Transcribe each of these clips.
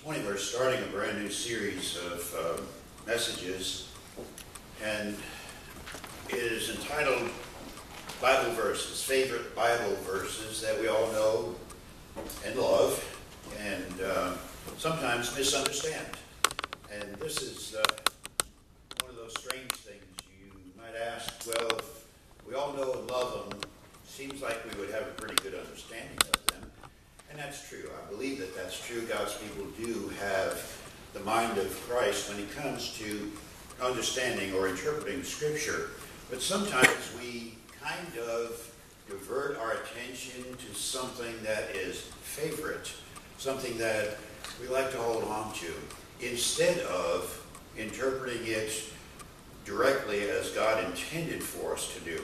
This morning we're starting a brand new series of uh, messages, and it is entitled Bible Verses, Favorite Bible Verses that we all know and love, and uh, sometimes misunderstand. And this is uh, one of those strange things. You might ask, well, we all know and love them, seems like we would have a pretty good understanding of. And that's true. I believe that that's true. God's people do have the mind of Christ when it comes to understanding or interpreting Scripture. But sometimes we kind of divert our attention to something that is favorite, something that we like to hold on to, instead of interpreting it directly as God intended for us to do.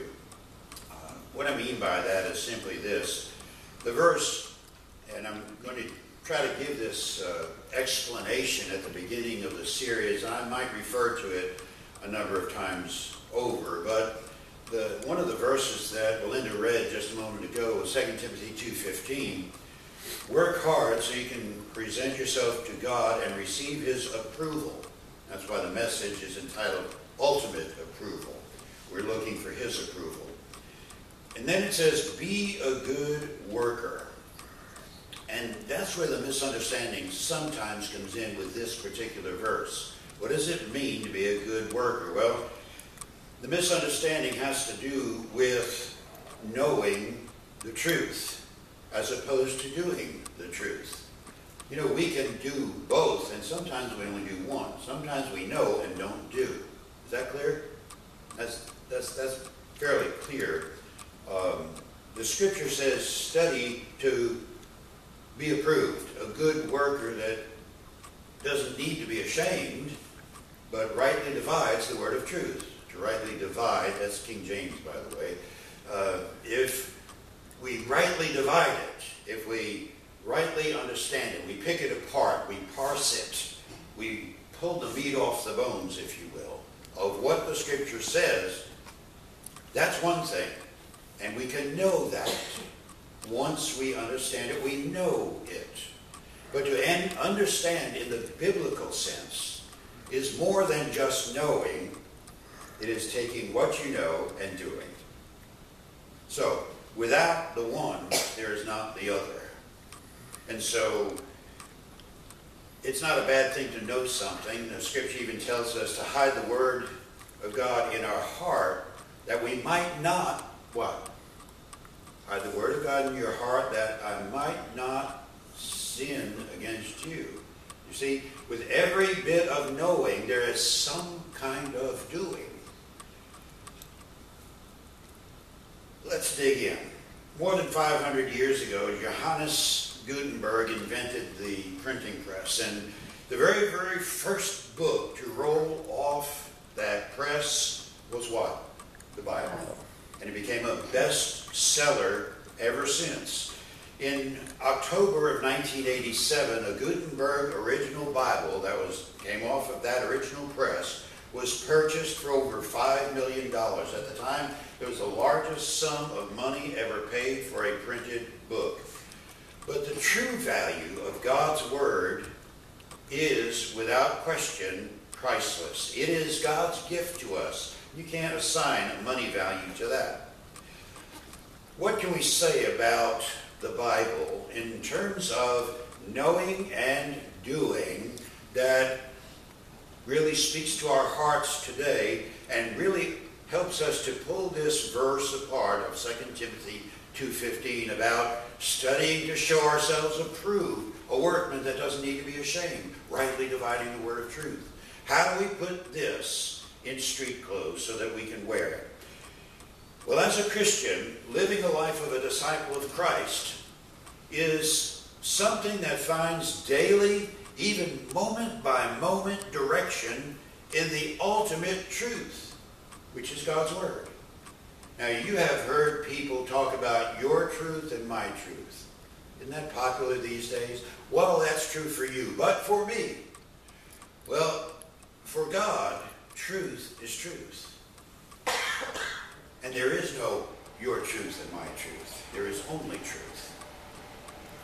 Uh, what I mean by that is simply this. The verse and I'm going to try to give this uh, explanation at the beginning of the series. I might refer to it a number of times over, but the, one of the verses that Belinda read just a moment ago was 2 Timothy 2.15. Work hard so you can present yourself to God and receive his approval. That's why the message is entitled Ultimate Approval. We're looking for his approval. And then it says, be a good worker. And that's where the misunderstanding sometimes comes in with this particular verse. What does it mean to be a good worker? Well, the misunderstanding has to do with knowing the truth as opposed to doing the truth. You know, we can do both, and sometimes we only do one. Sometimes we know and don't do. Is that clear? That's, that's, that's fairly clear. Um, the scripture says, study to be approved, a good worker that doesn't need to be ashamed, but rightly divides the word of truth. To rightly divide, that's King James, by the way. Uh, if we rightly divide it, if we rightly understand it, we pick it apart, we parse it, we pull the meat off the bones, if you will, of what the Scripture says, that's one thing. And we can know that once we understand it, we know it. But to understand in the biblical sense is more than just knowing, it is taking what you know and doing. So, without the one, there is not the other. And so, it's not a bad thing to know something. The scripture even tells us to hide the word of God in our heart that we might not, what? Hide the word of God in your heart that I might not sin against you. You see, with every bit of knowing, there is some kind of doing. Let's dig in. More than 500 years ago, Johannes Gutenberg invented the printing press. And the very, very first book to roll off that press was what? The Bible and it became a bestseller ever since. In October of 1987, a Gutenberg original Bible that was came off of that original press was purchased for over $5 million. At the time, it was the largest sum of money ever paid for a printed book. But the true value of God's Word is, without question, priceless. It is God's gift to us. You can't assign a money value to that. What can we say about the Bible in terms of knowing and doing that really speaks to our hearts today and really helps us to pull this verse apart of 2 Timothy 2.15 about studying to show ourselves approved, a workman that doesn't need to be ashamed, rightly dividing the word of truth. How do we put this in street clothes so that we can wear it. Well, as a Christian, living the life of a disciple of Christ is something that finds daily, even moment by moment direction in the ultimate truth, which is God's Word. Now, you have heard people talk about your truth and my truth. Isn't that popular these days? Well, that's true for you, but for me. Well, for God, truth is truth. And there is no your truth and my truth. There is only truth.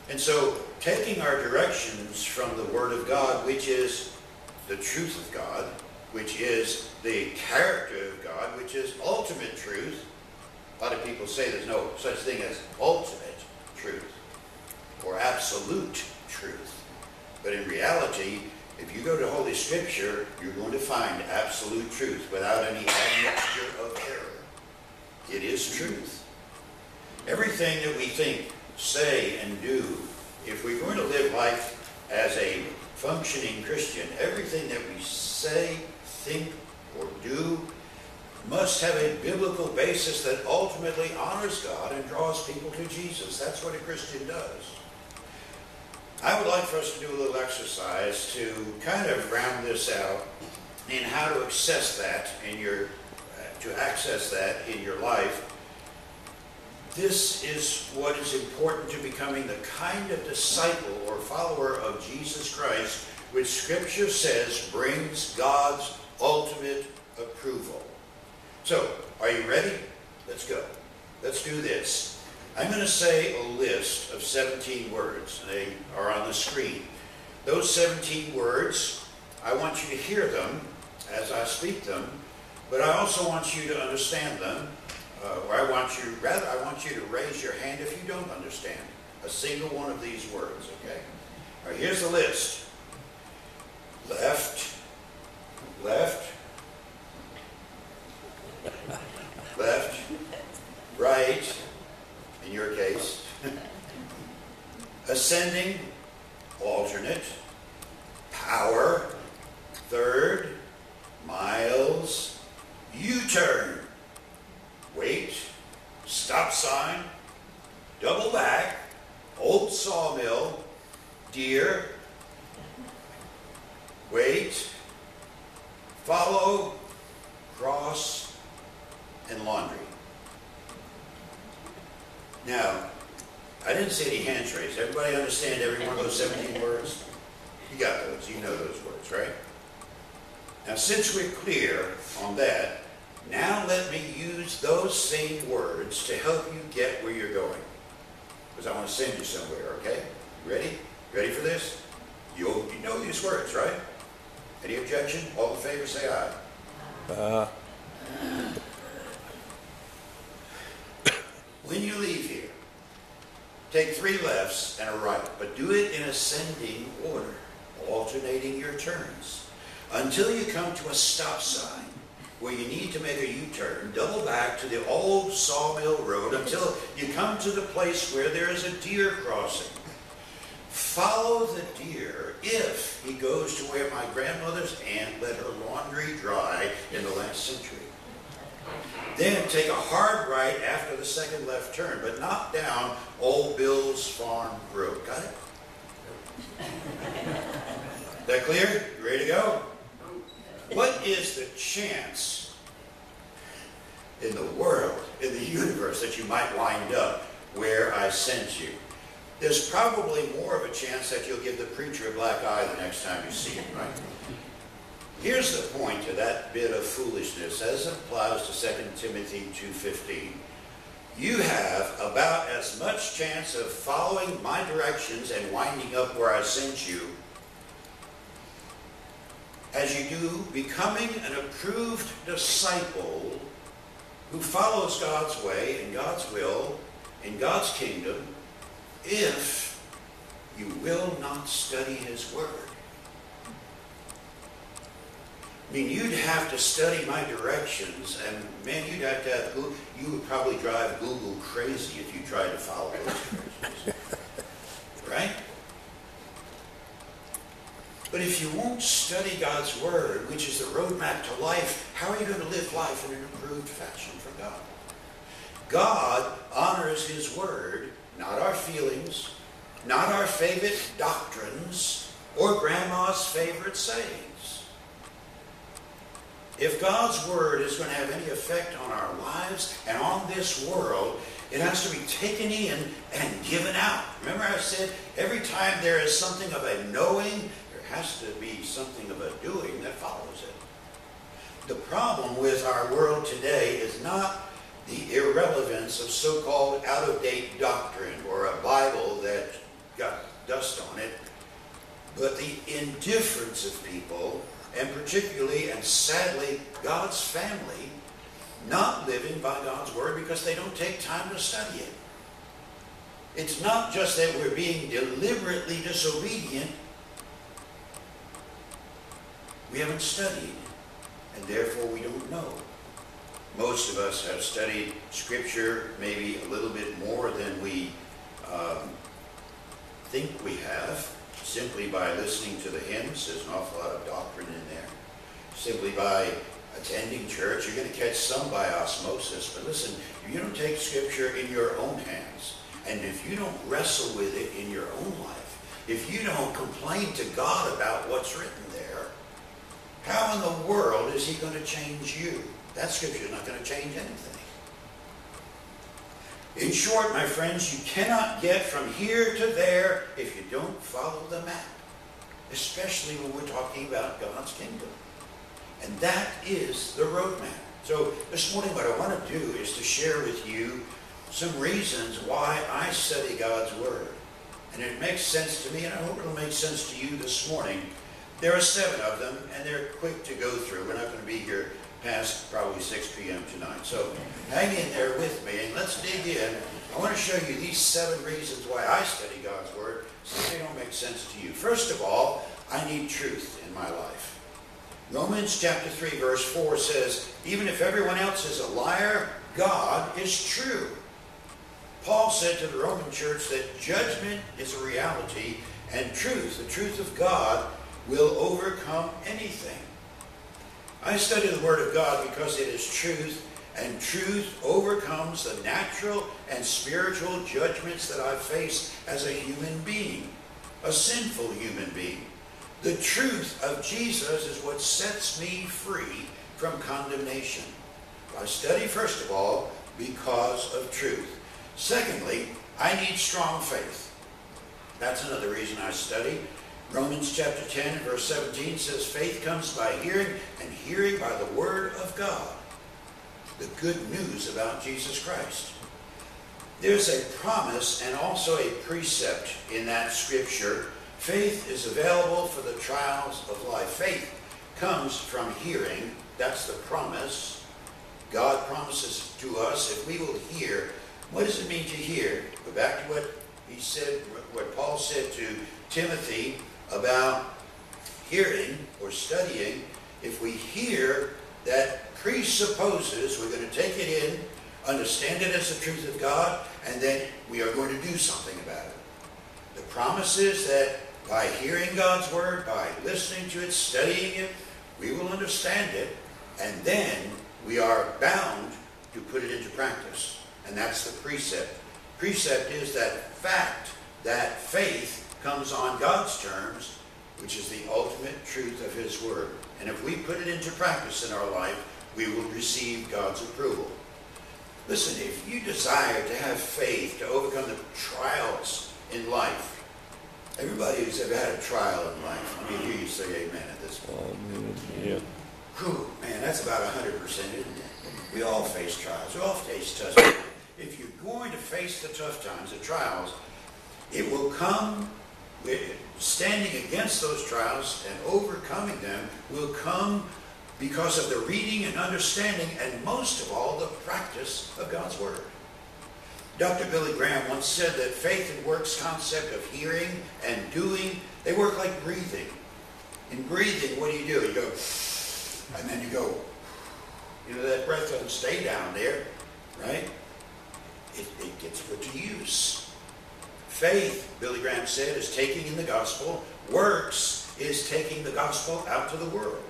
And so, taking our directions from the Word of God, which is the truth of God, which is the character of God, which is ultimate truth. A lot of people say there's no such thing as ultimate truth or absolute truth. But in reality, if you go to Holy Scripture, you're going to find absolute truth without any admixture of error. It is truth. Everything that we think, say, and do, if we're going to live life as a functioning Christian, everything that we say, think, or do must have a biblical basis that ultimately honors God and draws people to Jesus. That's what a Christian does. I would like for us to do a little exercise to kind of round this out in how to access that in your uh, to access that in your life. This is what is important to becoming the kind of disciple or follower of Jesus Christ which Scripture says brings God's ultimate approval. So, are you ready? Let's go. Let's do this. I'm going to say a list of 17 words. They are on the screen. Those 17 words, I want you to hear them as I speak them, but I also want you to understand them, uh, or I want you, rather, I want you to raise your hand if you don't understand a single one of these words, okay? All right, here's the list. Left, left, left, right, in your case, ascending, alternate, power, third, miles, U-turn, wait, stop sign, double back, old sawmill, deer, wait, follow, cross, and laundry. Now, I didn't see any hands raised. Everybody understand every one of those 17 words? You got those. You know those words, right? Now, since we're clear on that, now let me use those same words to help you get where you're going. Because I want to send you somewhere, okay? Ready? Ready for this? You, you know these words, right? Any objection? All in favor, say aye. Uh. When you leave here, take three lefts and a right, but do it in ascending order, alternating your turns, until you come to a stop sign where you need to make a U-turn, double back to the old sawmill road until you come to the place where there is a deer crossing. Follow the deer if he goes to where my grandmother's aunt let her laundry dry in the last century. Then take a hard right after the second left turn, but not down Old Bill's Farm Road. Got it? that clear? You ready to go? What is the chance in the world, in the universe, that you might wind up where I sent you? There's probably more of a chance that you'll give the preacher a black eye the next time you see him, right? Here's the point to that bit of foolishness as it applies to 2 Timothy 2.15. You have about as much chance of following my directions and winding up where I sent you as you do becoming an approved disciple who follows God's way and God's will in God's kingdom if you will not study his word. I mean, you'd have to study my directions, and man, you'd have to have, you would probably drive Google crazy if you tried to follow those directions. right? But if you won't study God's Word, which is the roadmap to life, how are you going to live life in an improved fashion for God? God honors His Word, not our feelings, not our favorite doctrines, or grandma's favorite sayings. If God's Word is going to have any effect on our lives and on this world, it has to be taken in and given out. Remember I said every time there is something of a knowing, there has to be something of a doing that follows it. The problem with our world today is not the irrelevance of so-called out-of-date doctrine or a Bible that got dust on it. But the indifference of people, and particularly and sadly God's family, not living by God's word because they don't take time to study it. It's not just that we're being deliberately disobedient. We haven't studied, and therefore we don't know. Most of us have studied Scripture maybe a little bit more than we um, think we have, simply by listening to the hymns. There's an awful lot of doctrine in there. Simply by attending church, you're going to catch some by osmosis. But listen, if you don't take Scripture in your own hands, and if you don't wrestle with it in your own life, if you don't complain to God about what's written there, how in the world is he going to change you? That scripture is not going to change anything. In short, my friends, you cannot get from here to there if you don't follow the map, especially when we're talking about God's kingdom. And that is the roadmap. So this morning what I want to do is to share with you some reasons why I study God's Word. And it makes sense to me, and I hope it'll make sense to you this morning. There are seven of them, and they're quick to go through. We're not going to be here past probably 6 p.m. tonight. So hang in there with me, and let's dig in. I want to show you these seven reasons why I study God's Word, so they don't make sense to you. First of all, I need truth in my life. Romans chapter 3, verse 4 says, Even if everyone else is a liar, God is true. Paul said to the Roman church that judgment is a reality and truth, the truth of God, will overcome anything. I study the Word of God because it is truth, and truth overcomes the natural and spiritual judgments that I face as a human being, a sinful human being. The truth of Jesus is what sets me free from condemnation. I study, first of all, because of truth. Secondly, I need strong faith. That's another reason I study. Romans chapter 10 verse 17 says, Faith comes by hearing, and hearing by the word of God. The good news about Jesus Christ. There's a promise and also a precept in that scripture. Faith is available for the trials of life. Faith comes from hearing. That's the promise. God promises to us if we will hear what does it mean to hear? Go back to what he said, what Paul said to Timothy about hearing or studying. If we hear, that presupposes we're going to take it in, understand it as the truth of God, and then we are going to do something about it. The promise is that by hearing God's word, by listening to it, studying it, we will understand it, and then we are bound to put it into practice. And that's the precept. Precept is that fact that faith comes on God's terms, which is the ultimate truth of his word. And if we put it into practice in our life, we will receive God's approval. Listen, if you desire to have faith to overcome the trials in life, everybody who's ever had a trial in life, let me hear you say amen at this point. yeah. Whew, man, that's about 100%, isn't it? We all face trials. We all face tough times if you're going to face the tough times, the trials, it will come standing against those trials and overcoming them will come because of the reading and understanding and most of all the practice of God's Word. Dr. Billy Graham once said that faith and works concept of hearing and doing, they work like breathing. In breathing, what do you do? You go, and then you go. You know, that breath doesn't stay down there, right? it, it gets put to use. Faith, Billy Graham said, is taking in the gospel. Works is taking the gospel out to the world.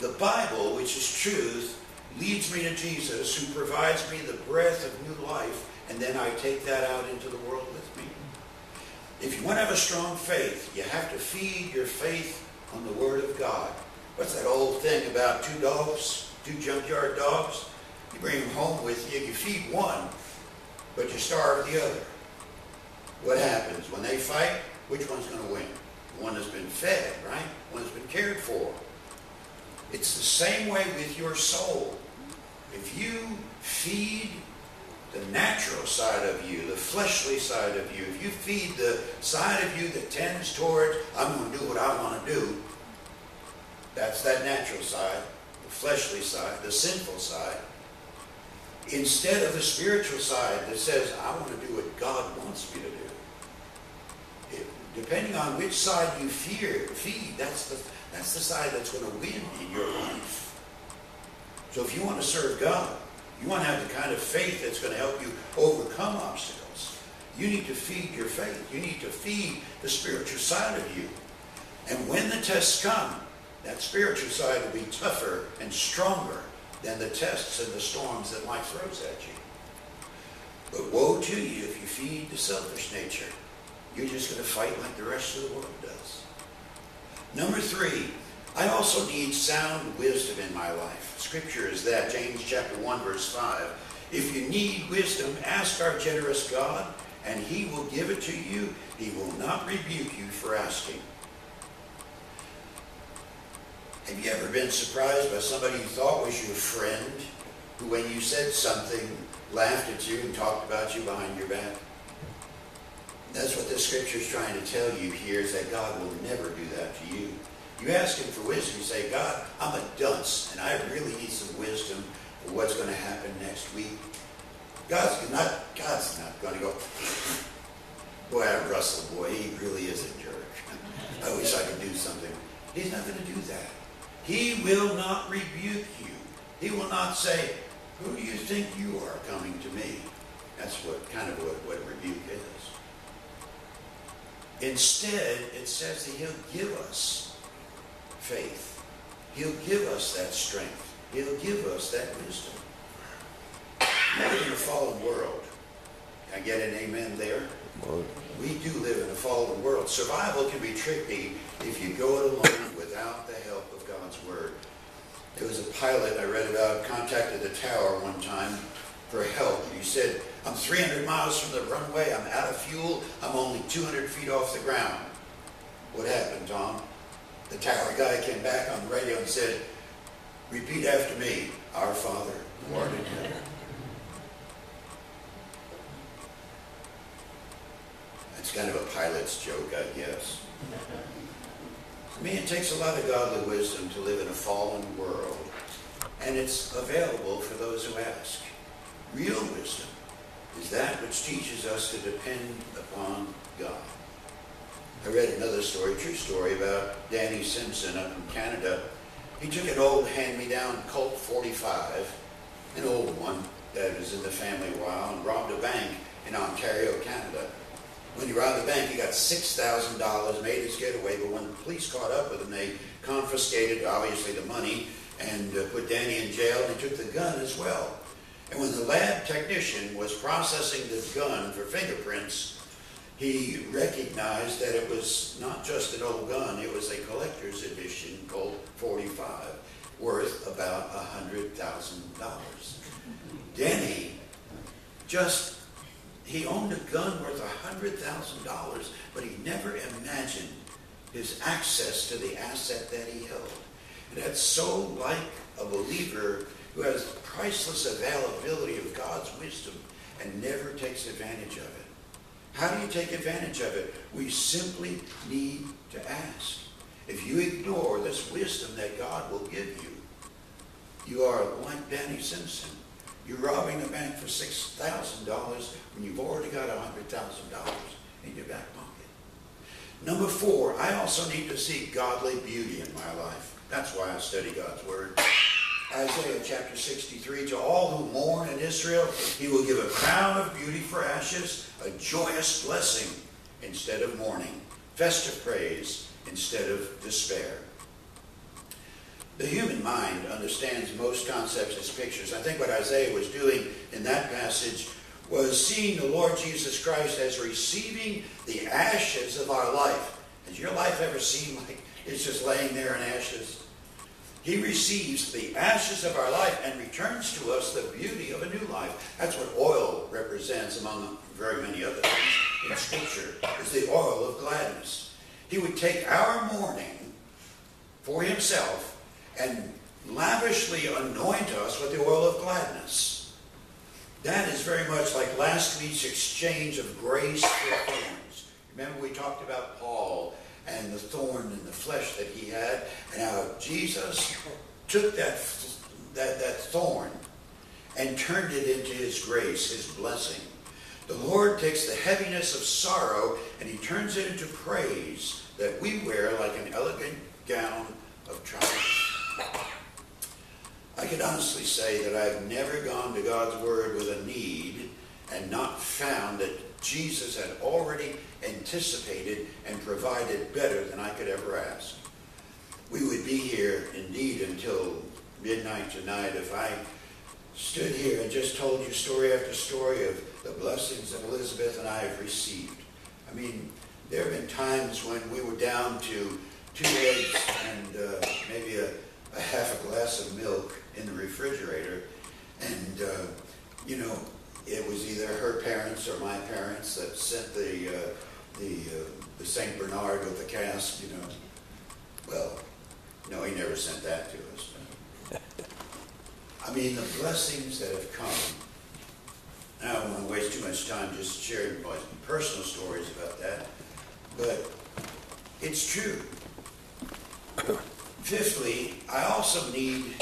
The Bible, which is truth, leads me to Jesus, who provides me the breath of new life, and then I take that out into the world with me. If you want to have a strong faith, you have to feed your faith on the Word of God. What's that old thing about two dogs, two junkyard dogs? You bring them home with you, you feed one, but you starve the other. What happens? When they fight, which one's going to win? The one that's been fed, right? The One that's been cared for. It's the same way with your soul. If you feed the natural side of you, the fleshly side of you, if you feed the side of you that tends towards, I'm going to do what I want to do, that's that natural side, the fleshly side, the sinful side, instead of the spiritual side that says, I want to do what God wants me to do. Depending on which side you fear, feed, that's the, that's the side that's going to win in your life. So if you want to serve God, you want to have the kind of faith that's going to help you overcome obstacles. You need to feed your faith. You need to feed the spiritual side of you. And when the tests come, that spiritual side will be tougher and stronger than the tests and the storms that life throws at you. But woe to you if you feed the selfish nature. You're just going to fight like the rest of the world does. Number three, I also need sound wisdom in my life. Scripture is that, James chapter 1, verse 5. If you need wisdom, ask our generous God, and he will give it to you. He will not rebuke you for asking. Have you ever been surprised by somebody you thought was your friend, who when you said something, laughed at you and talked about you behind your back? That's what the scripture is trying to tell you here, is that God will never do that to you. You ask him for wisdom. You say, God, I'm a dunce, and I really need some wisdom for what's going to happen next week. God's not, God's not going to go, boy, I Russell, boy, he really is a jerk. I wish I could do something. He's not going to do that. He will not rebuke you. He will not say, who do you think you are coming to me? That's what kind of what, what rebuke is. Instead, it says that he'll give us faith. He'll give us that strength. He'll give us that wisdom. Live in a fallen world. I get an amen there? We do live in a fallen world. Survival can be tricky if you go it alone without the help of God's Word. There was a pilot I read about contacted the tower one time for help. And he said, I'm 300 miles from the runway. I'm out of fuel. I'm only 200 feet off the ground. What happened, Tom? the tower guy came back on the radio and said, repeat after me, our Father, who art in heaven. That's kind of a pilot's joke, I guess. I mean, it takes a lot of godly wisdom to live in a fallen world, and it's available for those who ask. Real wisdom is that which teaches us to depend upon God. I read another story, true story, about Danny Simpson up in Canada. He took an old hand-me-down Colt 45, an old one that was in the family a while, and robbed a bank in Ontario, Canada. When he robbed the bank, he got $6,000, made his getaway, but when the police caught up with him, they confiscated, obviously, the money and uh, put Danny in jail, and took the gun as well. And when the lab technician was processing the gun for fingerprints, he recognized that it was not just an old gun, it was a collector's edition Colt 45 worth about $100,000. Denny just, he owned a gun worth $100,000, but he never imagined his access to the asset that he held. And that's so like a believer who has priceless availability of God's wisdom and never takes advantage of it. How do you take advantage of it? We simply need to ask. If you ignore this wisdom that God will give you, you are like Danny Simpson. You're robbing a bank for $6,000 when you've already got $100,000 in your back pocket. Number four, I also need to seek godly beauty in my life. That's why I study God's Word. Isaiah chapter 63, to all who mourn in Israel, he will give a crown of beauty for ashes, a joyous blessing instead of mourning, festive praise instead of despair. The human mind understands most concepts as pictures. I think what Isaiah was doing in that passage was seeing the Lord Jesus Christ as receiving the ashes of our life. Has your life ever seemed like it's just laying there in ashes? He receives the ashes of our life and returns to us the beauty of a new life. That's what oil represents, among very many other things in Scripture, is the oil of gladness. He would take our mourning for himself and lavishly anoint us with the oil of gladness. that is very much like last week's exchange of grace for thorns. Remember we talked about Paul and the thorn in the flesh that he had, and how Jesus took that, that, that thorn and turned it into his grace, his blessing. The Lord takes the heaviness of sorrow and he turns it into praise that we wear like an elegant gown of triumph. I can honestly say that I've never gone to God's Word with a need and not found that Jesus had already anticipated and provided better than I could ever ask. We would be here indeed until midnight tonight if I stood here and just told you story after story of the blessings that Elizabeth and I have received. I mean, there have been times when we were down to two eggs and uh, maybe a, a, half a glass of milk in the refrigerator. And, uh, you know, it was either her parents or my parents that sent the, uh, the, uh, the St. Bernard with the cask, you know. Well, no, he never sent that to us. I mean, the blessings that have come. I don't want to waste too much time just sharing my personal stories about that, but it's true. Fifthly, I also need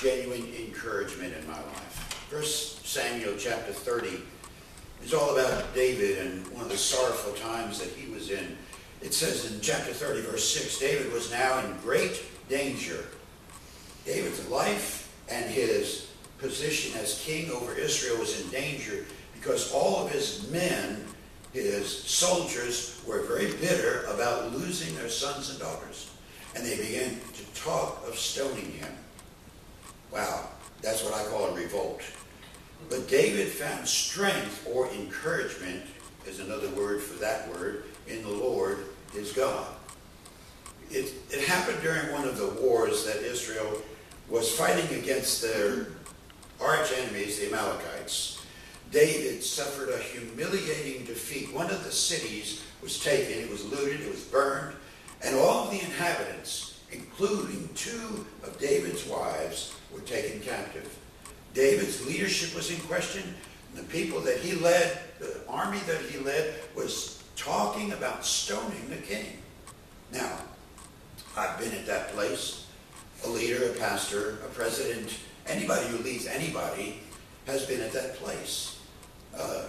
genuine encouragement in my life. First Samuel chapter 30 is all about David and one of the sorrowful times that he was in. It says in chapter 30, verse 6, David was now in great danger. David's life and his position as king over Israel was in danger because all of his men, his soldiers, were very bitter about losing their sons and daughters. And they began to talk of stoning him. That's what I call a revolt. But David found strength or encouragement, is another word for that word, in the Lord his God. It, it happened during one of the wars that Israel was fighting against their arch enemies, the Amalekites. David suffered a humiliating defeat. One of the cities was taken, it was looted, it was burned, and all the inhabitants, including two of David's wives, were taken captive. David's leadership was in question. The people that he led, the army that he led, was talking about stoning the king. Now, I've been at that place a leader, a pastor, a president, anybody who leads anybody has been at that place. Uh,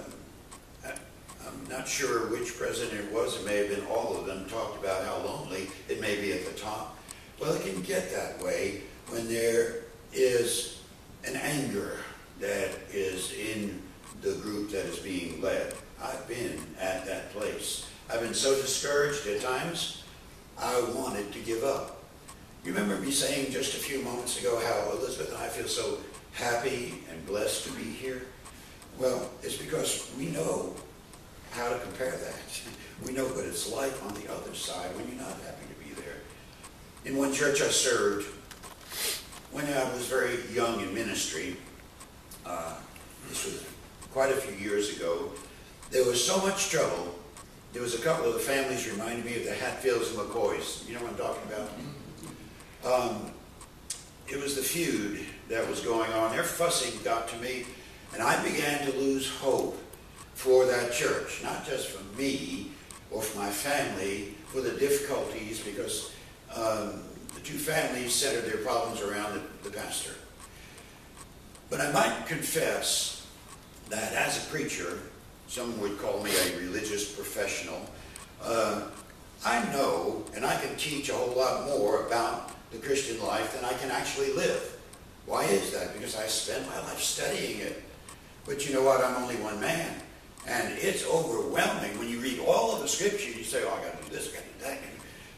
I'm not sure which president it was. It may have been all of them talked about how lonely it may be at the top. Well, it can get that way when there is an anger that is in the group that is being led. I've been at that place. I've been so discouraged at times, I wanted to give up. You remember me saying just a few moments ago how Elizabeth and I feel so happy and blessed to be here? Well, it's because we know how to compare that. We know what it's like on the other side when you're not happy to be there. In one church I served, when I was very young in ministry, uh, this was quite a few years ago, there was so much trouble. There was a couple of the families reminded me of the Hatfields and McCoys. You know what I'm talking about? Um, it was the feud that was going on. Their fussing got to me, and I began to lose hope for that church, not just for me or for my family, for the difficulties, because um, two families centered their problems around the, the pastor. But I might confess that as a preacher, some would call me a religious professional, uh, I know and I can teach a whole lot more about the Christian life than I can actually live. Why is that? Because I spend my life studying it. But you know what? I'm only one man. And it's overwhelming when you read all of the scripture. You say, oh, I got to do this, I got to do that.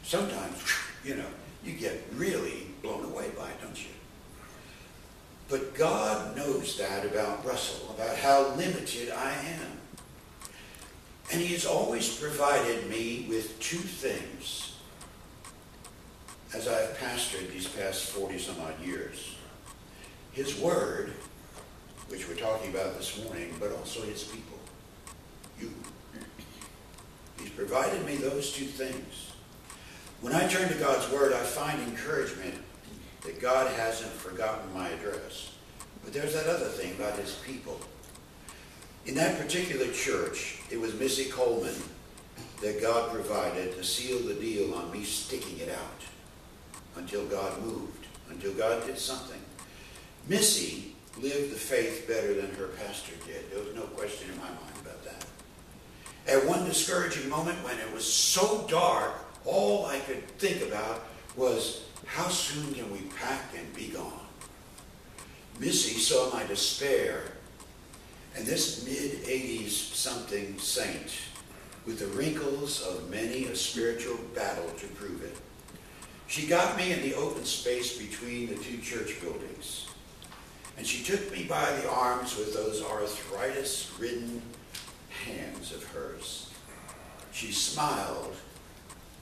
Sometimes, you know, you get really blown away by it, don't you? But God knows that about Russell, about how limited I am. And he has always provided me with two things as I've pastored these past 40 some odd years. His word, which we're talking about this morning, but also his people, you. He's provided me those two things. When I turn to God's word, I find encouragement that God hasn't forgotten my address. But there's that other thing about his people. In that particular church, it was Missy Coleman that God provided to seal the deal on me sticking it out until God moved, until God did something. Missy lived the faith better than her pastor did. There was no question in my mind about that. At one discouraging moment when it was so dark, all I could think about was how soon can we pack and be gone? Missy saw my despair, and this mid 80s something saint, with the wrinkles of many a spiritual battle to prove it, she got me in the open space between the two church buildings. And she took me by the arms with those arthritis ridden hands of hers. She smiled,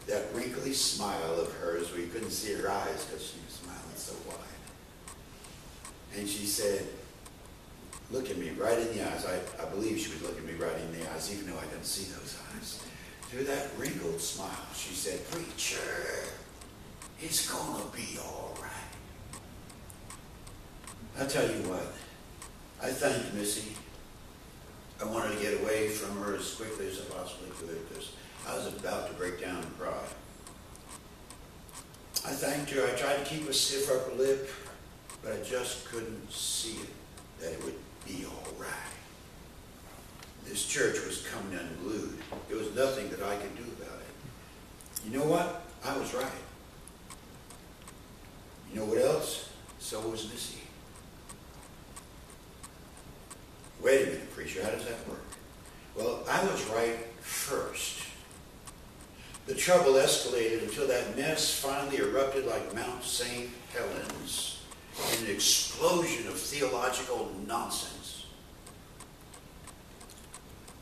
that wrinkly smile of hers where you couldn't see her eyes because she was smiling so wide. And she said, Look at me right in the eyes. I, I believe she was looking me right in the eyes, even though I couldn't see those eyes. Through that wrinkled smile, she said, Preacher, it's going to be all right. I'll tell you what, I thanked Missy. I wanted to get away from her as quickly as I possibly could because I was about to break down and cry. I thanked her. I tried to keep a stiff upper lip, but I just couldn't see it, that it would be all right. This church was coming unglued. There was nothing that I could do about it. You know what? I was right. You know what else? So was Missy. Wait a minute, preacher. How does that work? Well, I was right first. The trouble escalated until that mess finally erupted like Mount St. Helens in an explosion of theological nonsense.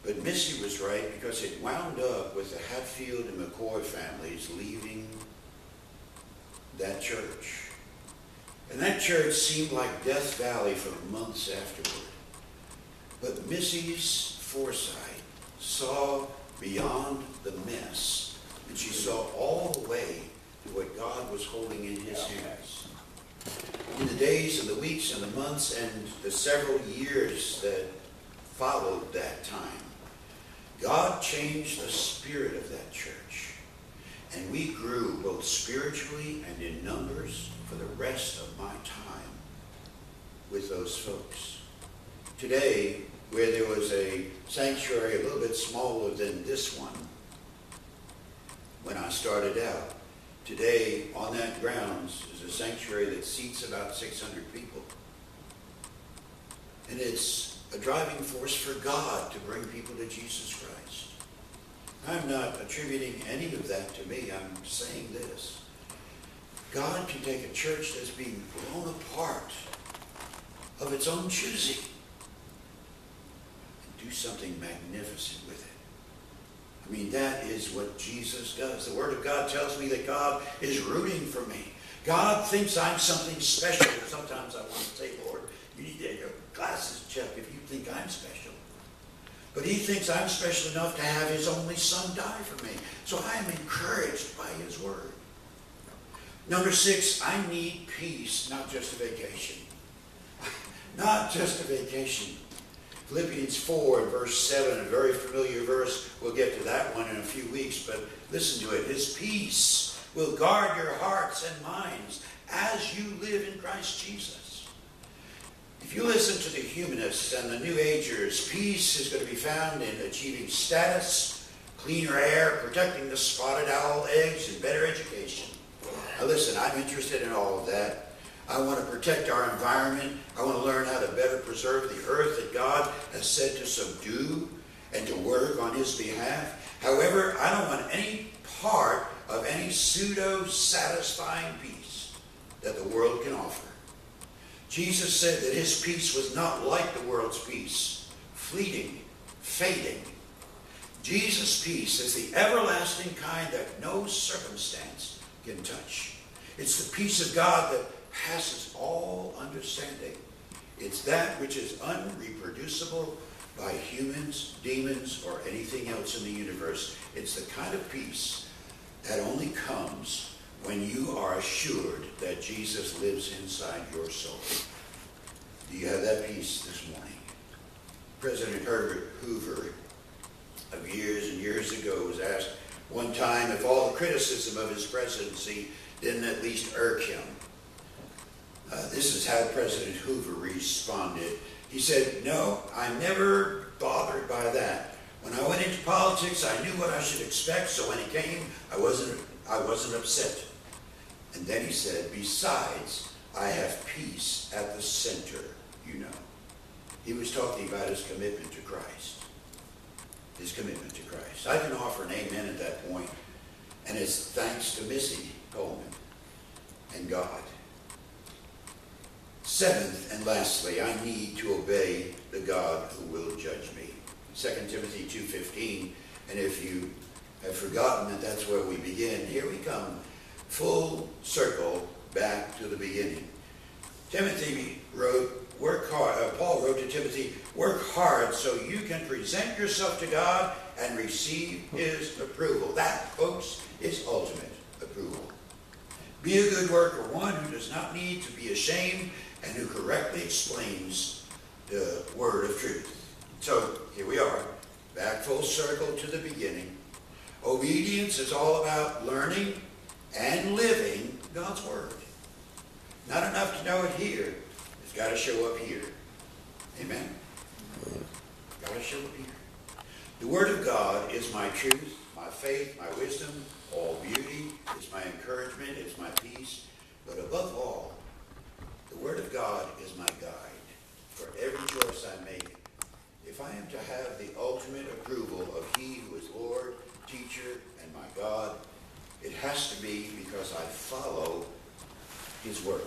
But Missy was right because it wound up with the Hatfield and McCoy families leaving that church. And that church seemed like Death Valley for months afterward. But Missy's foresight saw beyond the mess, and she saw all the way to what God was holding in his hands. In the days and the weeks and the months and the several years that followed that time, God changed the spirit of that church. And we grew both spiritually and in numbers for the rest of my time with those folks. Today, where there was a sanctuary a little bit smaller than this one when I started out, today on that grounds is a sanctuary that seats about 600 people. And it's a driving force for God to bring people to Jesus Christ. I'm not attributing any of that to me. I'm saying this. God can take a church that's being blown apart of its own choosing and do something magnificent with it. I mean, that is what Jesus does. The Word of God tells me that God is rooting for me. God thinks I'm something special. Sometimes I want to say, Lord, you need to get your glasses checked if you think I'm special. But he thinks I'm special enough to have his only son die for me. So I am encouraged by his word. Number six, I need peace, not just a vacation. not just a vacation. Philippians 4 and verse 7, a very familiar verse. We'll get to that one in a few weeks, but listen to it. His peace will guard your hearts and minds as you live in Christ Jesus. If you listen to the humanists and the New Agers, peace is going to be found in achieving status, cleaner air, protecting the spotted owl eggs, and better education. Now listen, I'm interested in all of that. I want to protect our environment. I want to learn how to better preserve the earth that God has said to subdue and to work on his behalf. However, I don't want any part of any pseudo-satisfying peace that the world can offer. Jesus said that his peace was not like the world's peace, fleeting, fading. Jesus' peace is the everlasting kind that no circumstance can touch. It's the peace of God that passes all understanding. It's that which is unreproducible by humans, demons, or anything else in the universe. It's the kind of peace that only comes when you are assured that Jesus lives inside your soul. Do you have that peace this morning? President Herbert Hoover of years and years ago was asked one time if all the criticism of his presidency didn't at least irk him. Uh, this is how President Hoover responded. He said, No, I'm never bothered by that. When I went into politics, I knew what I should expect, so when it came, I wasn't, I wasn't upset. And then he said, Besides, I have peace at the center, you know. He was talking about his commitment to Christ. His commitment to Christ. I can offer an amen at that point, and it's thanks to Missy Coleman and God. Seventh and lastly, I need to obey the God who will judge me. 2 Timothy 2.15, and if you have forgotten that that's where we begin, here we come, full circle back to the beginning. Timothy wrote, work hard, uh, Paul wrote to Timothy, work hard so you can present yourself to God and receive his approval. That, folks, is ultimate approval. Be a good worker, one who does not need to be ashamed and who correctly explains the word of truth. So here we are, back full circle to the beginning. Obedience is all about learning and living God's word. Not enough to know it here. It's got to show up here. Amen. Got to show up here. The word of God is my truth, my faith, my wisdom, all beauty. It's my encouragement. It's my peace. But above all, the word of God is my guide for every choice I make. If I am to have the ultimate approval of he who is Lord, teacher, and my God, it has to be because I follow his word.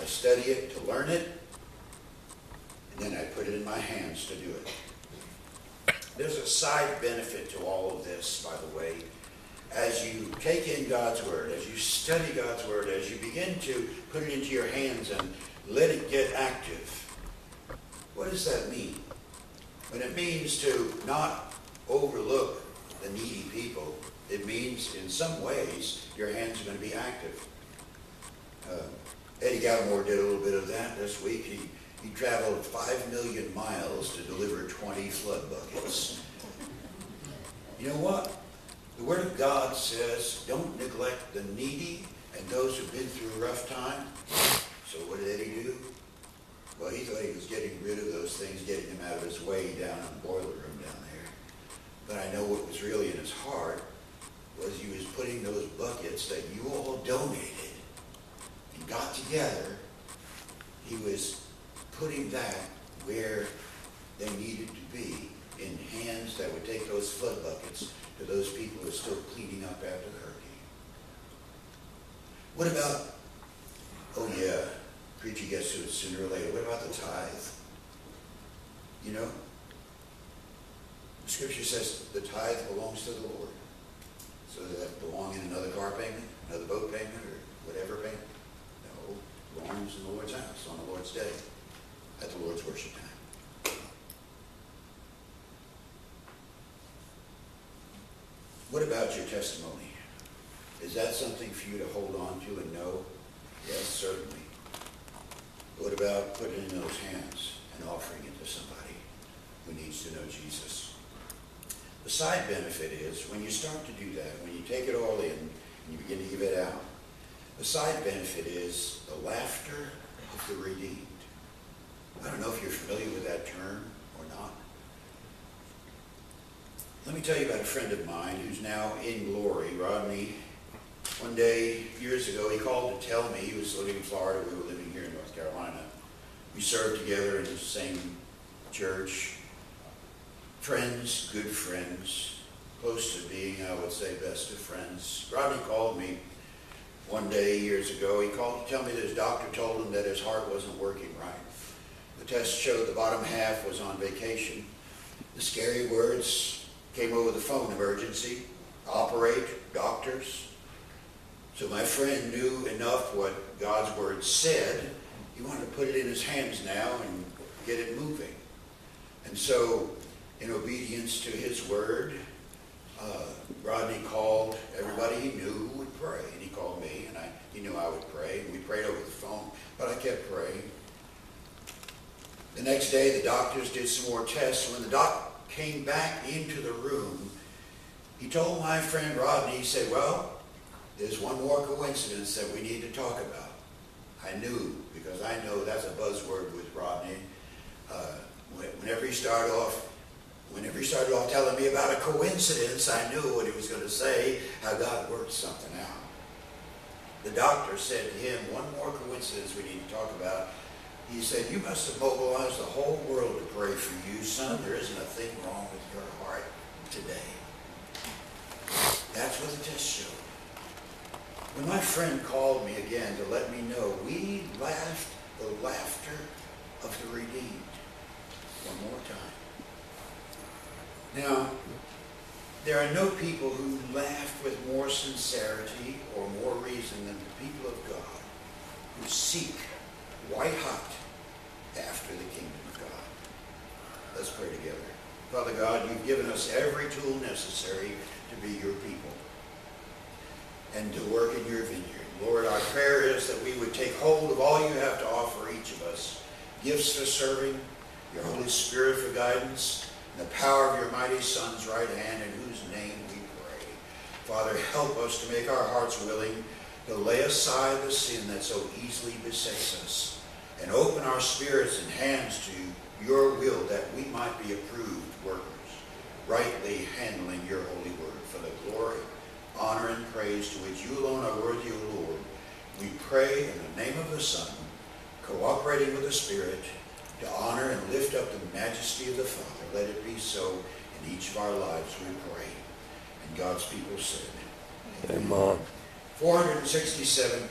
I study it to learn it, and then I put it in my hands to do it. There's a side benefit to all of this, by the way. As you take in God's word, as you study God's word, as you begin to put it into your hands and let it get active, what does that mean? When it means to not overlook the needy people, it means in some ways your hands are going to be active. Uh, Eddie Gallimore did a little bit of that this week. He, he traveled 5 million miles to deliver 20 flood buckets. You know what? The Word of God says, don't neglect the needy and those who've been through a rough time. So what did Eddie do? Well, he thought he was getting rid of those things, getting them out of his way down in the boiler room down there. But I know what was really in his heart was he was putting those buckets that you all donated and got together, he was putting that where they needed to be in hands that would take those flood buckets to those people who are still cleaning up after the hurricane. What about, oh yeah, preacher gets to it sooner or later. What about the tithe? You know, the scripture says the tithe belongs to the Lord. So does that belong in another car payment, another boat payment, or whatever payment? No, it belongs in the Lord's house on the Lord's day, at the Lord's worship time. What about your testimony? Is that something for you to hold on to and know? Yes, certainly. What about putting it in those hands and offering it to somebody who needs to know Jesus? The side benefit is when you start to do that, when you take it all in and you begin to give it out, the side benefit is the laughter of the redeemed. I don't know if you're familiar with that term or not. Let me tell you about a friend of mine who's now in glory, Rodney. One day, years ago, he called to tell me he was living in Florida. We were living here in North Carolina. We served together in the same church. Friends, good friends, close to being, I would say, best of friends. Rodney called me one day years ago. He called to tell me that his doctor told him that his heart wasn't working right. The test showed the bottom half was on vacation. The scary words came over the phone, emergency, operate, doctors. So my friend knew enough what God's word said. He wanted to put it in his hands now and get it moving. And so in obedience to his word, uh, Rodney called everybody he knew who would pray. And he called me, and I, he knew I would pray. And we prayed over the phone, but I kept praying. The next day, the doctors did some more tests. When the doc came back into the room, he told my friend Rodney, he said, well, there's one more coincidence that we need to talk about. I knew, because I know that's a buzzword with Rodney. Uh, whenever he started off, whenever he started off telling me about a coincidence, I knew what he was going to say, how God worked something out. The doctor said to him, one more coincidence we need to talk about. He said, you must have mobilized the whole world to pray for you. Son, there isn't a thing wrong with your heart today. That's what the test showed. When my friend called me again to let me know, we laughed the laughter of the redeemed. One more time. Now, there are no people who laugh with more sincerity or more reason than the people of God who seek white hot after the kingdom of God. Let's pray together. Father God, you've given us every tool necessary to be your people and to work in your vineyard. Lord, our prayer is that we would take hold of all you have to offer each of us. Gifts for serving, your Holy Spirit for guidance, and the power of your mighty Son's right hand in whose name we pray. Father, help us to make our hearts willing to lay aside the sin that so easily besets us and open our spirits and hands to your will that we might be approved workers, rightly handling your holy word for the glory honor and praise to which you alone are worthy, O Lord. We pray in the name of the Son, cooperating with the Spirit, to honor and lift up the majesty of the Father. Let it be so in each of our lives, we pray. And God's people said, Amen. 467